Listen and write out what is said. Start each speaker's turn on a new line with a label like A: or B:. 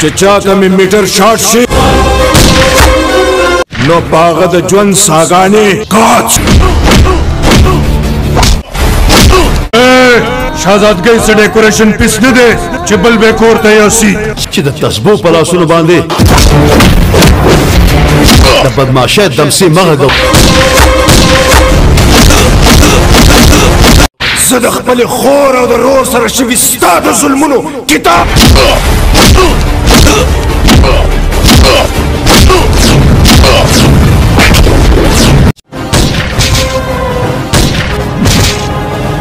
A: چې چاته مې میټر شارټ شي نو پاغه د ژوند ساګانې کاچ شاهزادګۍ څه ډیکوریشن پیس نه دی چې بل به کور ته یوسي
B: چې د تسبو په لاسونو باندې د بدمعشۍ دمسې مه غږوه
A: زه د خپلې خور او د رور سره شوي ستا د ظلمونو کتاب